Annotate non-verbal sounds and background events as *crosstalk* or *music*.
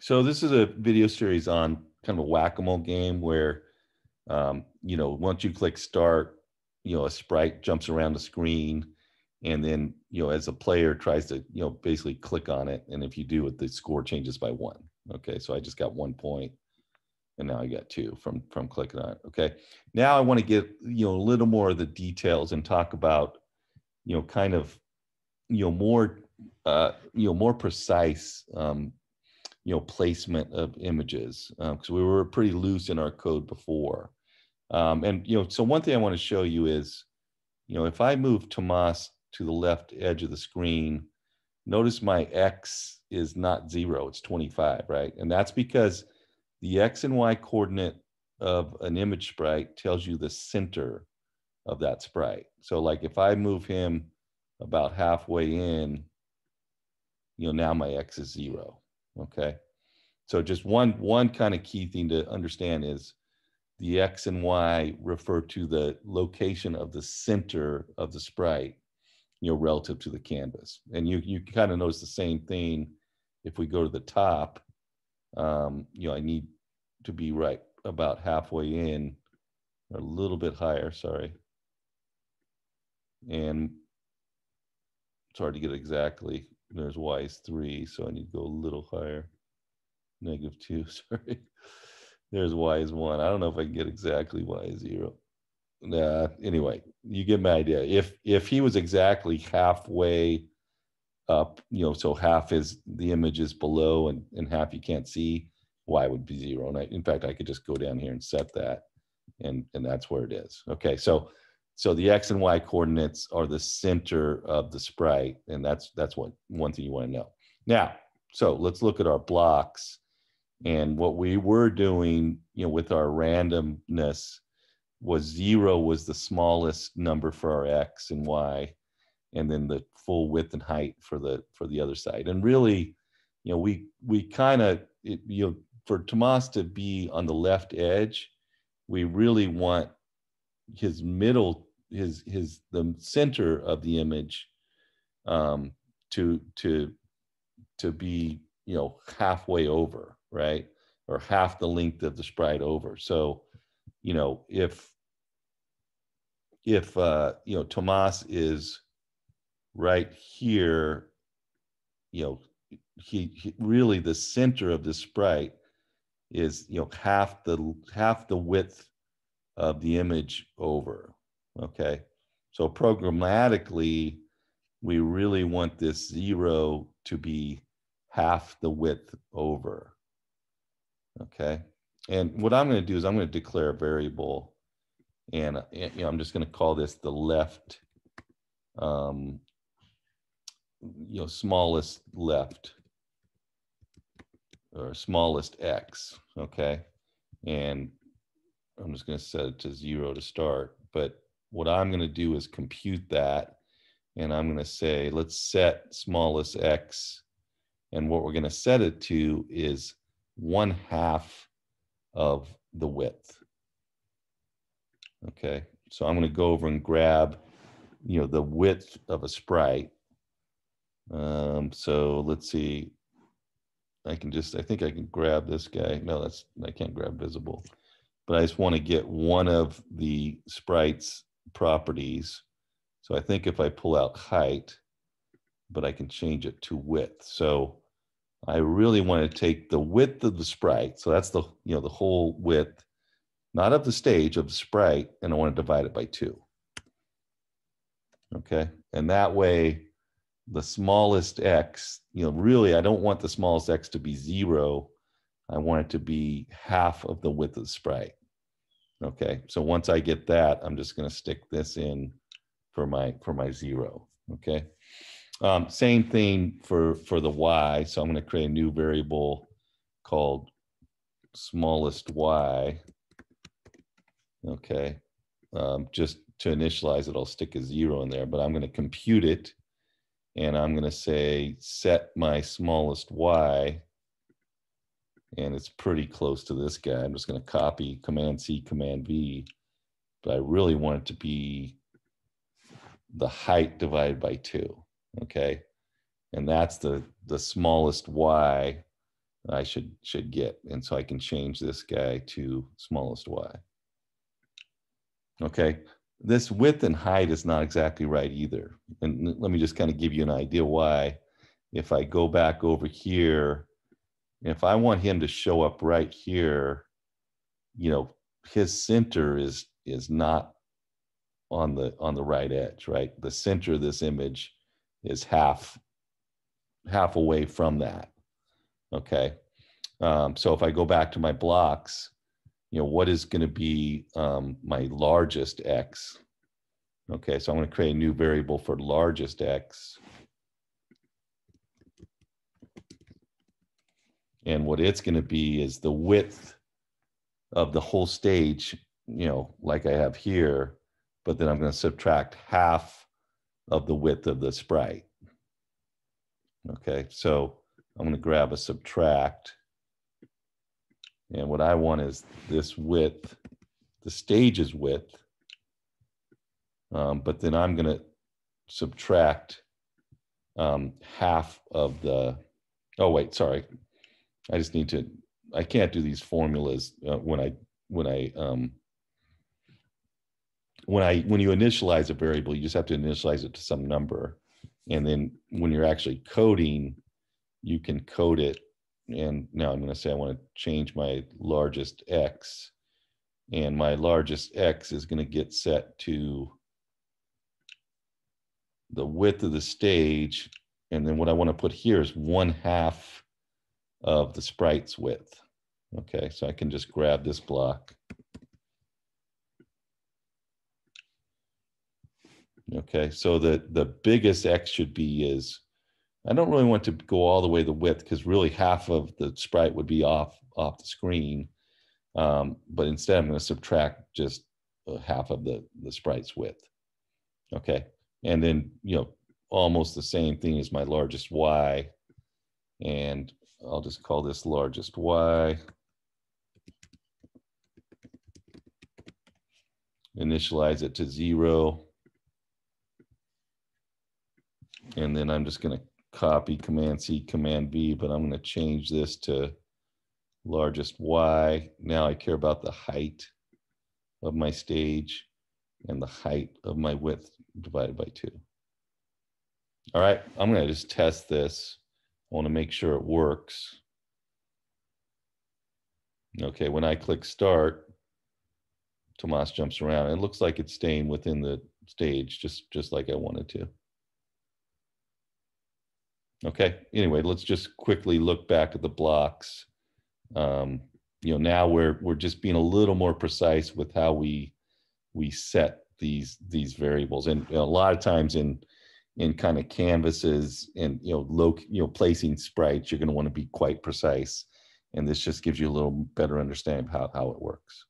So this is a video series on kind of a whack-a-mole game where, um, you know, once you click start, you know, a sprite jumps around the screen, and then you know, as a player tries to, you know, basically click on it, and if you do it, the score changes by one. Okay, so I just got one point, and now I got two from from clicking on it. Okay, now I want to get you know a little more of the details and talk about, you know, kind of, you know, more, uh, you know, more precise. Um, you know placement of images because um, we were pretty loose in our code before. Um, and you know so one thing i want to show you is you know if i move tomas to the left edge of the screen notice my x is not zero it's 25 right? And that's because the x and y coordinate of an image sprite tells you the center of that sprite. So like if i move him about halfway in you know now my x is zero Okay. So just one one kind of key thing to understand is the X and Y refer to the location of the center of the sprite, you know, relative to the canvas. And you you kind of notice the same thing if we go to the top. Um, you know, I need to be right about halfway in, a little bit higher, sorry. And it's hard to get exactly there's y is three, so I need to go a little higher. Negative two, *laughs* sorry. There's y is one. I don't know if I can get exactly y is zero. Nah, anyway, you get my idea. If if he was exactly halfway up, you know, so half is the image is below and, and half you can't see, y would be zero. And I, in fact, I could just go down here and set that and, and that's where it is. Okay, so so the x and y coordinates are the center of the sprite, and that's that's what one thing you want to know. Now, so let's look at our blocks, and what we were doing, you know, with our randomness was zero was the smallest number for our x and y, and then the full width and height for the for the other side. And really, you know, we we kind of you know for Tomas to be on the left edge, we really want his middle his his the center of the image um, to to to be you know halfway over, right, or half the length of the sprite over. So, you know, if if uh, you know Tomas is right here, you know, he, he really the center of the sprite is you know half the half the width of the image over Okay. So programmatically, we really want this zero to be half the width over. Okay. And what I'm going to do is I'm going to declare a variable and you know, I'm just going to call this the left, um, you know, smallest left or smallest X. Okay. And I'm just going to set it to zero to start, but what I'm going to do is compute that. And I'm going to say, let's set smallest x. And what we're going to set it to is one half of the width. Okay, so I'm going to go over and grab, you know, the width of a sprite. Um, so let's see. I can just, I think I can grab this guy. No, that's, I can't grab visible. But I just want to get one of the sprites properties. So I think if I pull out height, but I can change it to width. So I really want to take the width of the sprite. So that's the, you know, the whole width, not of the stage of the sprite, and I want to divide it by two. Okay. And that way the smallest X, you know, really, I don't want the smallest X to be zero. I want it to be half of the width of the sprite. Okay, so once I get that, I'm just going to stick this in for my for my zero. Okay, um, same thing for for the y. So I'm going to create a new variable called smallest y. Okay, um, just to initialize it, I'll stick a zero in there, but I'm going to compute it, and I'm going to say set my smallest y and it's pretty close to this guy. I'm just going to copy Command C, Command V, but I really want it to be the height divided by two, okay? And that's the, the smallest y I should should get. And so I can change this guy to smallest y. Okay, this width and height is not exactly right either. And let me just kind of give you an idea why. If I go back over here, if I want him to show up right here, you know, his center is is not on the on the right edge, right? The center of this image is half half away from that. Okay. Um, so if I go back to my blocks, you know, what is going to be um, my largest x? Okay, so I'm going to create a new variable for largest x. And what it's going to be is the width of the whole stage, you know, like I have here, but then I'm going to subtract half of the width of the sprite. Okay, so I'm going to grab a subtract. And what I want is this width, the stage's width. Um, but then I'm going to subtract um, half of the, oh, wait, sorry. I just need to, I can't do these formulas uh, when I, when I, um, when I, when you initialize a variable, you just have to initialize it to some number. And then when you're actually coding, you can code it. And now I'm going to say I want to change my largest X. And my largest X is going to get set to the width of the stage. And then what I want to put here is one half of the sprite's width. Okay, so I can just grab this block. Okay, so the, the biggest X should be is I don't really want to go all the way the width because really half of the sprite would be off off the screen. Um, but instead, I'm going to subtract just uh, half of the the sprite's width. Okay, and then you know almost the same thing as my largest y, and I'll just call this largest y. Initialize it to zero. And then I'm just going to copy Command C, Command V, but I'm going to change this to largest Y. Now I care about the height of my stage and the height of my width divided by two. All right, I'm going to just test this. I want to make sure it works. Okay, when I click start, Tomas jumps around. It looks like it's staying within the stage, just, just like I wanted to. Okay, anyway, let's just quickly look back at the blocks. Um, you know, now we're we're just being a little more precise with how we we set these these variables. And a lot of times in in kind of canvases and you know low you know placing sprites, you're going to want to be quite precise. And this just gives you a little better understanding of how, how it works.